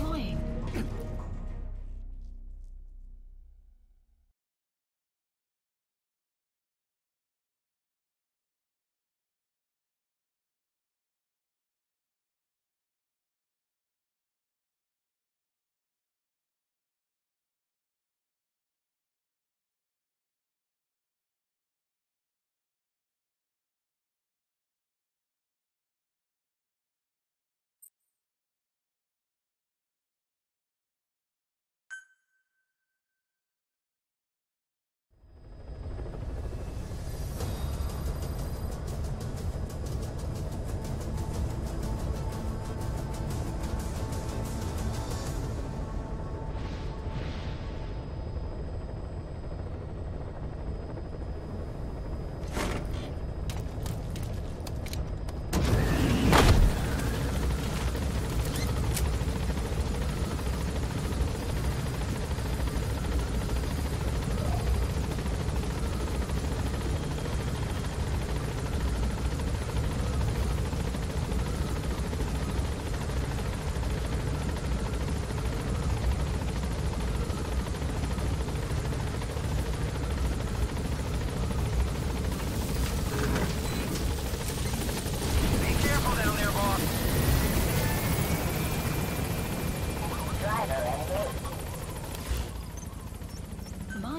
deploying.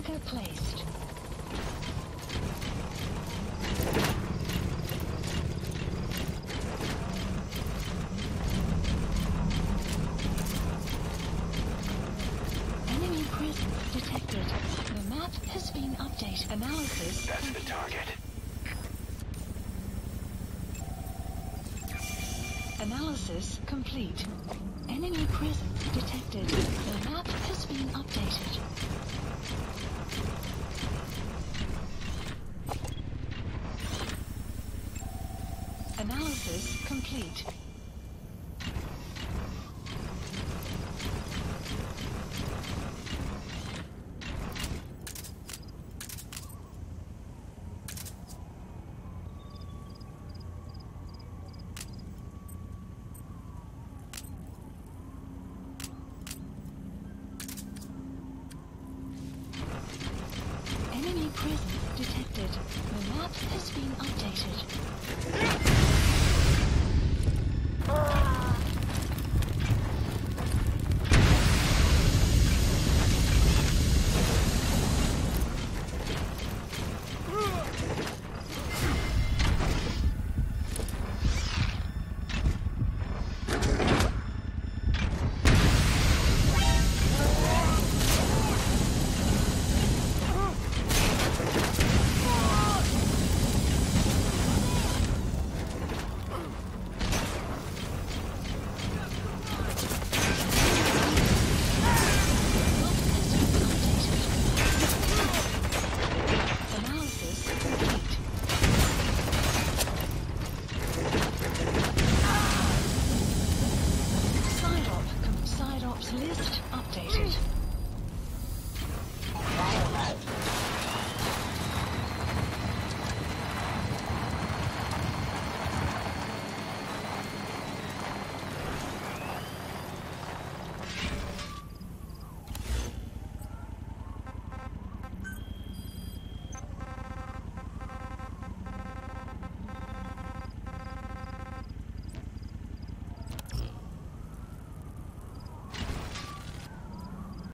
marker placed. Enemy presence detected. The map has been updated. Analysis. That's the target. Analysis complete. Enemy presence detected. The map been updated. Analysis complete. Enemy presence detected. The map has been updated. Oh.